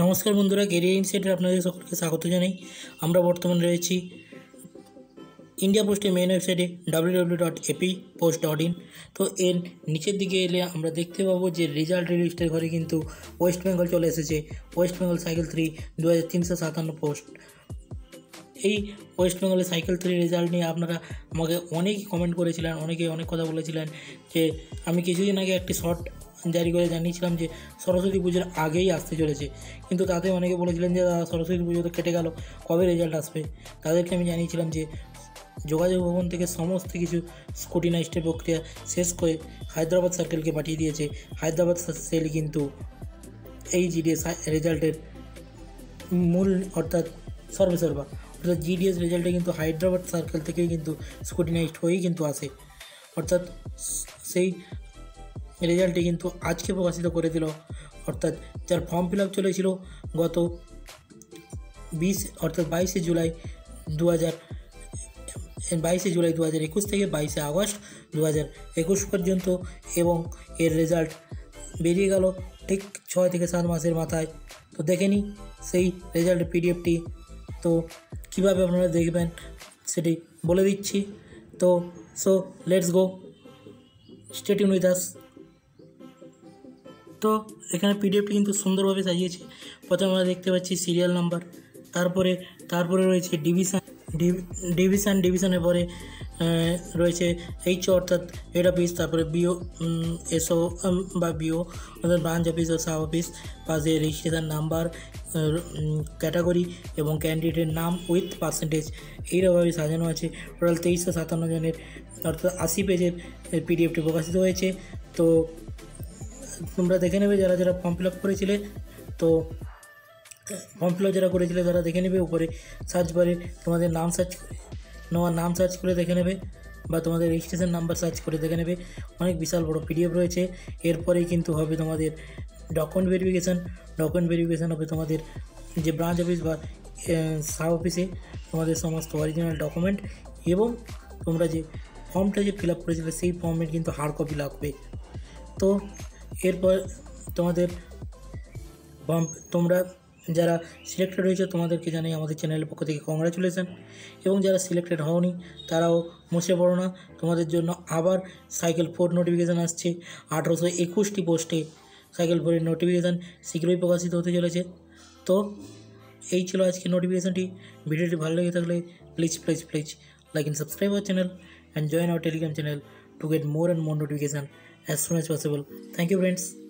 নমস্কার বন্ধুরা কেরিয়ার ইনসাইটে আপনাদের সকলকে স্বাগত জানাই। আমরা বর্তমানে রয়েছি ইন্ডিয়া পোস্টের মেন ওয়েবসাইটে W W dot AP post dot in তো এর নিচের দিকে এলে আমরা দেখতে পাবো যে রেজাল্ট লিস্টের ঘরে কিন্তু ওয়েস্ট বেঙ্গল চলে এসেছে। ওয়েস্ট বেঙ্গল সাইকেল থ্রি দু হাজার তিনশো সাতান্ন পোস্ট এই ওয়েস্ট বেঙ্গলের সাইকেল থ্রি রেজাল্ট নিয়ে আপনারা আমাকে অনেকেই কমেন্ট করেছিলেন অনেকে অনেক কথা বলেছিলেন যে আমি কিছুদিন আগে একটি শর্ট জারি করে জানিয়েছিলাম যে সরস্বতী পুজোর আগেই আসতে চলেছে। কিন্তু তাতে অনেকে বলেছিলেন যে, দাদা, সরস্বতী পুজো তো কেটে গেল, কবে রেজাল্ট আসবে? তাদেরকে আমি জানিয়েছিলাম যে, যোগাযোগ ভবন থেকে সমস্ত কিছু স্কুটিনাইজডের প্রক্রিয়া শেষ করে হায়দ্রাবাদ সার্কেলকে পাঠিয়ে দিয়েছে। হায়দ্রাবাদ সেল কিন্তু এই জিডিএস রেজাল্টের মূল অর্থাৎ সর্বেসর্বা। অর্থাৎ জিডিএস রেজাল্টে কিন্তু হায়দ্রাবাদ সার্কেল থেকেই কিন্তু স্কুটিনাইজড হয়েই কিন্তু আসে। অর্থাৎ সেই রেজাল্টে কিন্তু আজকে প্রকাশিত করে দিল অর্থাৎ যার ফর্ম ফিল আপ চলেছিল গত বিশ, অর্থাৎ বাইশে জুলাই দু হাজার বাইশে জুলাই দু হাজার একুশ থেকে বাইশে আগস্ট দু হাজার একুশ পর্যন্ত এবং এর রেজাল্ট বেরিয়ে গেল ঠিক ছয় থেকে সাত মাসের মাথায়। তো দেখে নিই সেই রেজাল্টের পিডিএফটি তো কীভাবে আপনারা দেখবেন সেটি বলে দিচ্ছি। তো so let's go starting with us তো এখানে পিডিএফটি কিন্তু সুন্দরভাবে সাজিয়েছে। প্রথমে আমরা দেখতে পাচ্ছি সিরিয়াল নাম্বার তারপরে তারপরে রয়েছে ডিভিশন ডিভিশন ডিভিশনের পরে রয়েছে এইচ অর্থাৎ হেড অফিস তারপরে বিও এসও বা বিও অর্থাৎ ব্রাঞ্চ অফিস ও সাব অফিস পাশে রেজিস্ট্রেশন নাম্বার ক্যাটাগরি এবং ক্যান্ডিডেটের নাম উইথ পার্সেন্টেজ এইরকমভাবে সাজানো আছে। টোটাল তেইশশো সাতান্ন জনের, অর্থাৎ আশি পেজের পিডিএফটি প্রকাশিত হয়েছে। তো তোমরা দেখে নেবে যারা যারা ফর্ম ফিল আপ করেছিলে। তো ফর্ম ফিল আপ যারা করেছিলে তারা দেখে নেবে উপরে সার্চ বারে তোমাদের নাম সার্চ তোমার নাম সার্চ করে দেখে নেবে বা তোমাদের রেজিস্ট্রেশন নাম্বার সার্চ করে দেখে নেবে। অনেক বিশাল বড় পিডিএফ রয়েছে। এরপরেই কিন্তু হবে তোমাদের ডকুমেন্ট ভেরিফিকেশান ডকুমেন্ট ভেরিফিকেশান হবে তোমাদের যে ব্রাঞ্চ অফিস বা সাব অফিসে তোমাদের সমস্ত অরিজিনাল ডকুমেন্ট এবং তোমরা যে ফর্মটা যে ফিল আপ করেছিলে সেই ফর্মের কিন্তু হার্ড কপি লাগবে। তো এরপর তোমাদের বাম তোমরা যারা সিলেক্টেড হয়েছে তোমাদেরকে জানাই আমাদের চ্যানেলের পক্ষ থেকে কংগ্রাচুলেশান এবং যারা সিলেক্টেড হওনি, তারাও মুছে পড়ো না। তোমাদের জন্য আবার সাইকেল ফোর নোটিফিকেশান আসছে। আঠেরোশো একুশটি পোস্টে সাইকেল ফোরের নোটিফিকেশান শীঘ্রই প্রকাশিত হতে চলেছে। তো, এই ছিল আজকে নোটিফিকেশানটি ভিডিওটি ভালো লেগে থাকলে please please please like and subscribe our channel and join our Telegram channel to get more and more notification as soon as possible. Thank you friends.